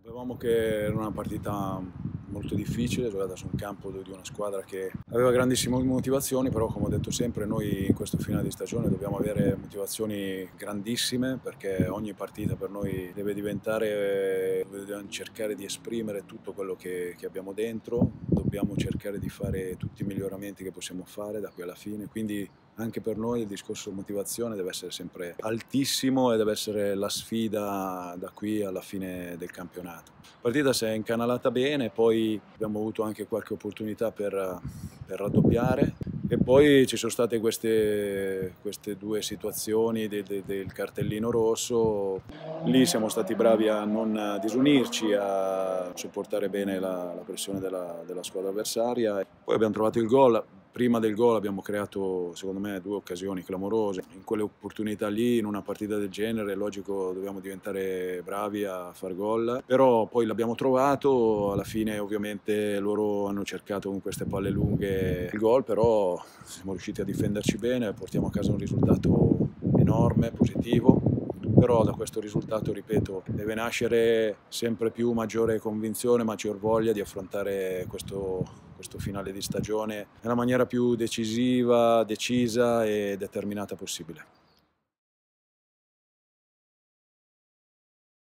Sapevamo che era una partita molto difficile, giocata su un campo di una squadra che aveva grandissime motivazioni, però come ho detto sempre noi in questo finale di stagione dobbiamo avere motivazioni grandissime perché ogni partita per noi deve diventare, dobbiamo cercare di esprimere tutto quello che, che abbiamo dentro, dobbiamo cercare di fare tutti i miglioramenti che possiamo fare da qui alla fine, quindi anche per noi il discorso motivazione deve essere sempre altissimo e deve essere la sfida da qui alla fine del campionato. La partita si è incanalata bene, poi abbiamo avuto anche qualche opportunità per, per raddoppiare e poi ci sono state queste, queste due situazioni de, de, del cartellino rosso, lì siamo stati bravi a non disunirci, a sopportare bene la, la pressione della, della squadra avversaria, poi abbiamo trovato il gol, Prima del gol abbiamo creato, secondo me, due occasioni clamorose. In quelle opportunità lì, in una partita del genere, è logico, dobbiamo diventare bravi a far gol. Però poi l'abbiamo trovato, alla fine ovviamente loro hanno cercato con queste palle lunghe il gol, però siamo riusciti a difenderci bene, portiamo a casa un risultato enorme, positivo però da questo risultato, ripeto, deve nascere sempre più maggiore convinzione, maggior voglia di affrontare questo, questo finale di stagione nella maniera più decisiva, decisa e determinata possibile.